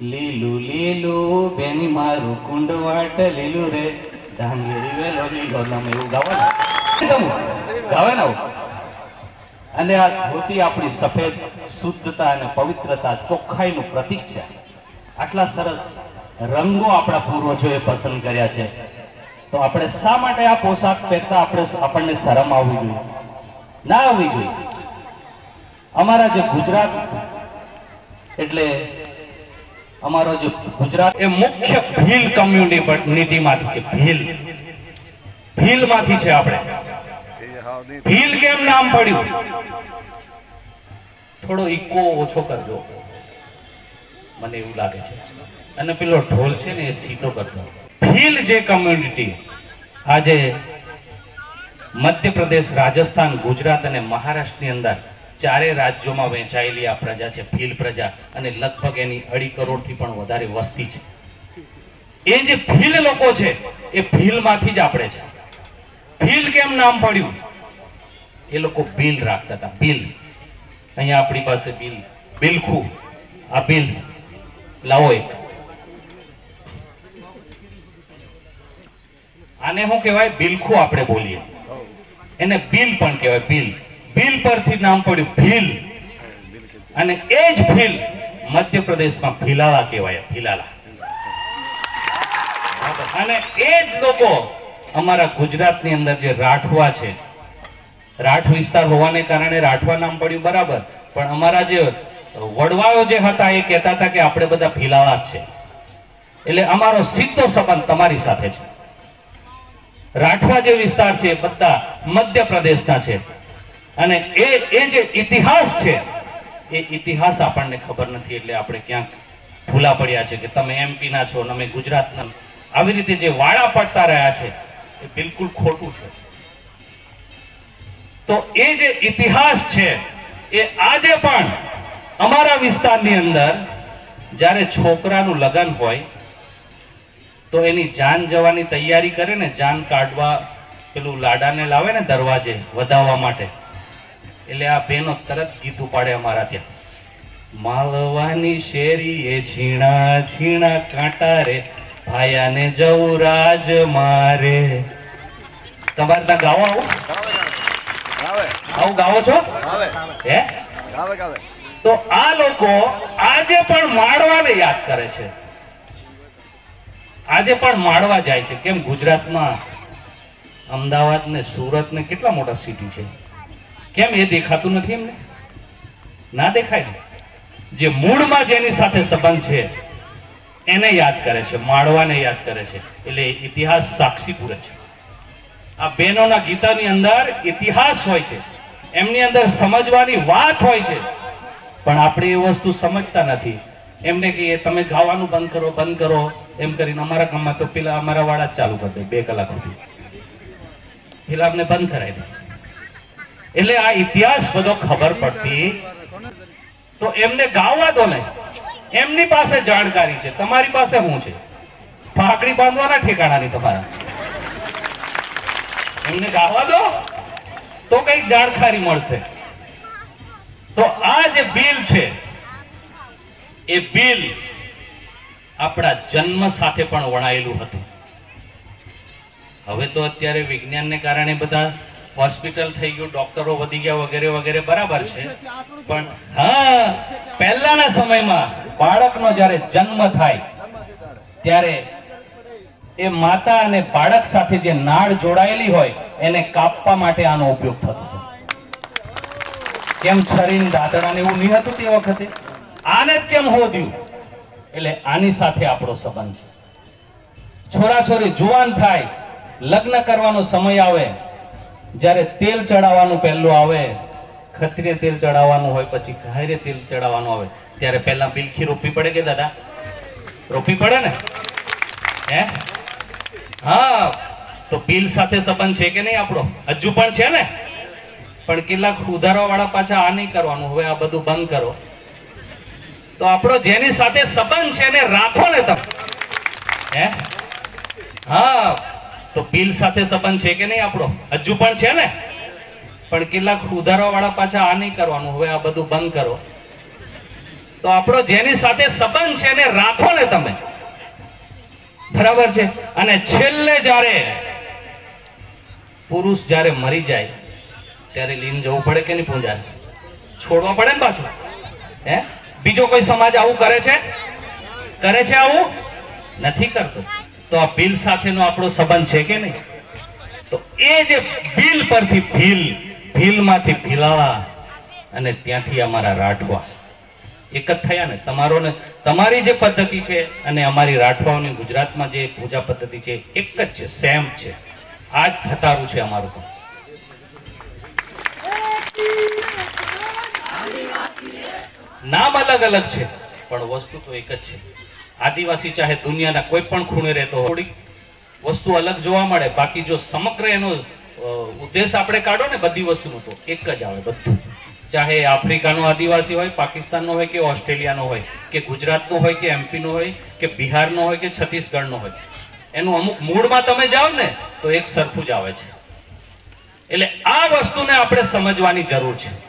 લીલું લીલું, બેની મારું કુંડ વાટ લીલું રે. ધાંગેરી વેલો, લીલો નામ એવું ગાવે ને ગાવે ને અને આ ધોતી આપણી સફેદ, શુદ્ધતા અને પવિત્રતા ચોખ્ખાઈનું પ્રતીક છે. આટલા સરસ રંગો આપણા પૂર્વજોએ પસંદ કર્યા છે. તો આપણે શા માટે આ પોશાક પહેરતા આપણે આપણને શરમ આવવી જોઈએ? ના આવવી જોઈએ. અમારા જે ગુજરાત એટલે અમારો જે ગુજરાત એ મુખ્ય ભીલ કમ્યુનિટીમાંથી છે, ભીલ. ભીલમાંથી છે આપણે. ભીલ કેમ નામ પડ્યું? થોડો ઈકો ઓછો કરજો. મને એવું લાગે છે. અને પેલો ઢોલ છે ને એ સીધો કરજો. ભીલ જે કમ્યુનિટી આજે મધ્યપ્રદેશ, રાજસ્થાન, ગુજરાત અને મહારાષ્ટ્રની અંદર ચારે રાજ્યોમાં વહેંચાયેલી આ પ્રજા છે, ભીલ પ્રજા, અને લગભગ એની અઢી કરોડથી પણ વધારે વસ્તી છે. એ જે ભીલ લોકો છે, એ ભીલમાંથી જ આપણે છે. ભીલ કેમ નામ પડ્યું? એ લોકો બિલ રાખતા હતા બિલ અહીંયા આપણી પાસે બિલ બિલખુ આ બિલ લાવો એક. આને શું કહેવાય બિલખુ આપણે બોલીએ. એને બિલ પણ કહેવાય બિલ બિલ પરથી નામ પડ્યું ભીલ. અને એ જ ભીલ મધ્યપ્રદેશમાં ભીલાલા કહેવાય, ભીલાલા. અને એ જ લોકો અમારા ગુજરાતની અંદર જે રાઠવા છે, રાઠ વિસ્તાર હોવાને કારણે રાઠવા નામ પડ્યું બરાબર, પણ અમારા જે વડવાઓ જે હતા એ કહેતા હતા કે આપણે બધા ભીલાવા જ છે. એટલે અમારો સીધો સંબંધ તમારી સાથે છે. રાઠવા જે વિસ્તાર છે બધા મધ્યપ્રદેશના છે. અને એ એ જે ઇતિહાસ છે, એ ઇતિહાસ આપણને ખબર નથી એટલે આપણે ક્યાંક ભૂલા પડ્યા છે કે તમે એમપી ના છો અને અમે ગુજરાતના આવી રીતે જે વાળા પડતા રહ્યા છે, એ બિલકુલ ખોટું છે. તો એ જે ઇતિહાસ છે, એ આજે પણ અમારા વિસ્તારની અંદર જ્યારે છોકરાનું લગ્ન હોય, તો એની જાન જવાની તૈયારી કરે ને, જાન કાઢવા પેલું લાડાને લાવે ને દરવાજે, વધાવવા માટે. એટલે આ બહેનો તરત ગીત ઉપાડે અમારા ત્યાં. માલવાની શેરી એ છીણા છીણા કાંટા રે ભાયાને જવું રાજ મારે. તમારે ત્યાં ગાવો આવું? આવું ગાવો છો? હે? તો આ લોકો આજે પણ માળવાને યાદ કરે છે. આજે પણ માળવા જાય છે. કેમ? ગુજરાતમાં અમદાવાદ ને સુરત ને કેટલા મોટા સિટી છે? કેમ એ દેખાતું નથી એમને? ના દેખાય? જે મૂળમાં જેની સાથે સંબંધ છે, એને યાદ કરે છે, માળવાને યાદ કરે છે. એટલે ઇતિહાસ સાક્ષી પૂરે છે. આ બહેનોના ગીતાની અંદર ઇતિહાસ હોય છે. એમની અંદર સમજવાની વાત હોય છે. પણ આપણે એ વસ્તુ સમજતા નથી. એમને કહીએ તમે ગાવાનું બંધ કરો બંધ કરો. એમ કરીને અમારા કામમાં તો પેલા અમારા વાળા ચાલુ કરી દે, બે કલાક સુધી. પેલા અમને બંધ કરાવી દે. એટલે આ ઇતિહાસ બધો ખબર પડતી. તો એમને ગાવા દો ને. એમની પાસે જાણકારી છે. તમારી પાસે શું છે? ફાકડી બાંધવાના ઠેકાણાની તમારા. એમને ગાવા દો, તો કંઈક જાણકારી મળશે. તો આ જે બિલ છે, એ બિલ આપણા જન્મ સાથે પણ વણાયેલું હતું. હવે તો અત્યારે વિજ્ઞાનને કારણે બધા હોસ્પિટલ થઈ ગયું, ડોક્ટરો વધી ગયા વગેરે વગેરે, બરાબર છે. પણ હા, પહેલાના સમયમાં બાળકનો જ્યારે જન્મ થાય, ત્યારે એ માતા અને બાળક સાથે જે નાળ જોડાયેલી હોય, એને કાપવા માટે આનો ઉપયોગ થતો હતો. કેમ દાદરા દાંતડાને એવું નહીં હતું તે વખતે? આને કેમ હોદ્યું? એટલે આની સાથે આપણો સંબંધ છે. છોરા છોરી જુવાન થાય, લગ્ન કરવાનો સમય આવે જ્યારે તેલ ચડાવવાનું પહેલું આવે, ખત્રીએ તેલ ચડાવવાનું હોય, પછી ઘાયરે તેલ ચડાવવાનું આવે, ત્યારે પહેલા બિલખી રોપવી પડે કે દાદા? રોપવી પડે ને? હે? હા, તો બિલ સાથે સંબંધ છે કે નહીં આપણો? હજુ પણ છે ને? પણ કેટલાક ઉધારવા વાળા પાછા આ નહીં કરવાનું, હવે આ બધું બંધ કરો. તો આપણો જેની સાથે સંબંધ છે એને રાખો ને તમે. હે? હા. તો બિલ સાથે સંબંધ છે કે નહીં આપણો? હજુ પણ છે ને? પણ કેટલાક ઉધારવા વાળા પાછા આ નહીં કરવાનું. હવે આ બધું બંધ કરો. તો આપણો જેની સાથે સંબંધ છે એને રાખો ને તમે. બરાબર છે? અને છેલ્લે જ્યારે પુરુષ જ્યારે મરી જાય, ત્યારે લીન જવું પડે કે નહીં પૂંજા છોડવા પડે ને પાછું? હે? બીજો કોઈ સમાજ આવું કરે છે? કરે છે આવું? નથી કરતો. તો આ બિલ સાથેનો આપણો સંબંધ છે કે નહીં? તો એ જે બિલ પરથી ભીલ, ભીલમાંથી ભીલાવા અને ત્યાંથી અમારા રાઠવા. એક જ થયા ને. તમારો ને તમારી જે પદ્ધતિ છે અને અમારી રાઠવાઓની ગુજરાતમાં જે પૂજા પદ્ધતિ છે, એક જ છે, સેમ છે. આ જ થતારું છે અમારું પણ. નામ અલગ અલગ છે, પણ વસ્તુ તો એક જ છે. આદિવાસી ચાહે દુનિયાના કોઈ પણ ખૂણે રહેતો થોડી વસ્તુ અલગ જોવા મળે, બાકી જો સમગ્ર એનો ઉદ્દેશ આપણે કાઢો ને, બધી વસ્તુનો, તો એક જ આવે બધું. ચાહે આફ્રિકાનો આદિવાસી હોય, પાકિસ્તાનનો હોય, કે ઓસ્ટ્રેલિયાનો હોય, કે ગુજરાતનો હોય, કે એમપીનો હોય, કે બિહારનો હોય, કે છત્તીસગઢનો હોય. એનું અમુક મૂળમાં તમે જાઓ ને, તો એક સરખું જ આવે છે. એટલે આ વસ્તુને આપણે સમજવાની જરૂર છે.